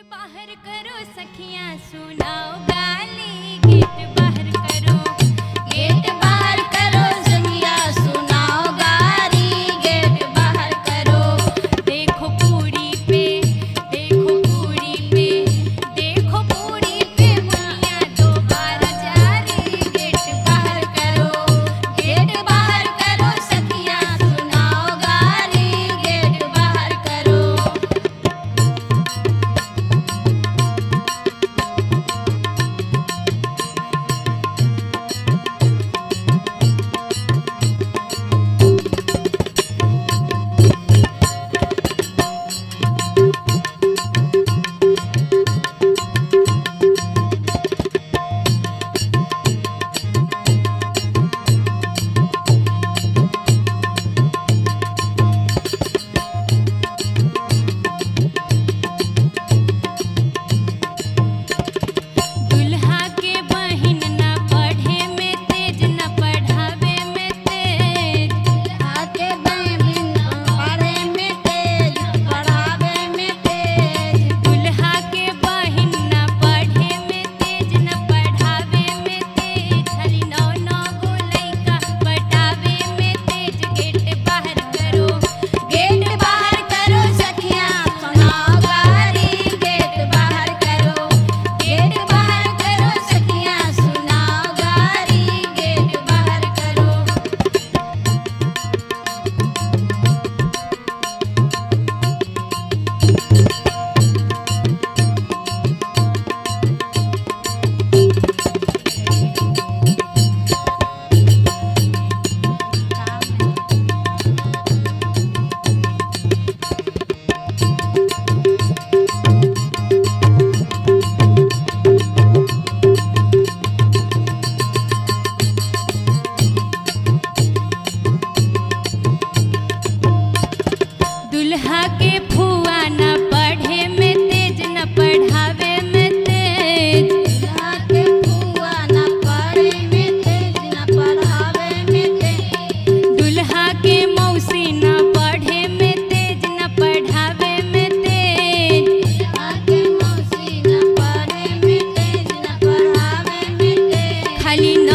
बाहर करो सखियाँ सुनाओ गाली। दुल्हा के फुआ न पढ़े, में तेज न पढ़ावे, में तेज। दुल्हा के फुआ न पढ़े, में तेज न पढ़ावे, में तेज। दुल्हा के मौसी न पढ़े, में तेज न पढ़ावे, में तेज। दुल्हा के मौसी न पढ़े, में तेज न पढ़ावे, में तेज। खाली न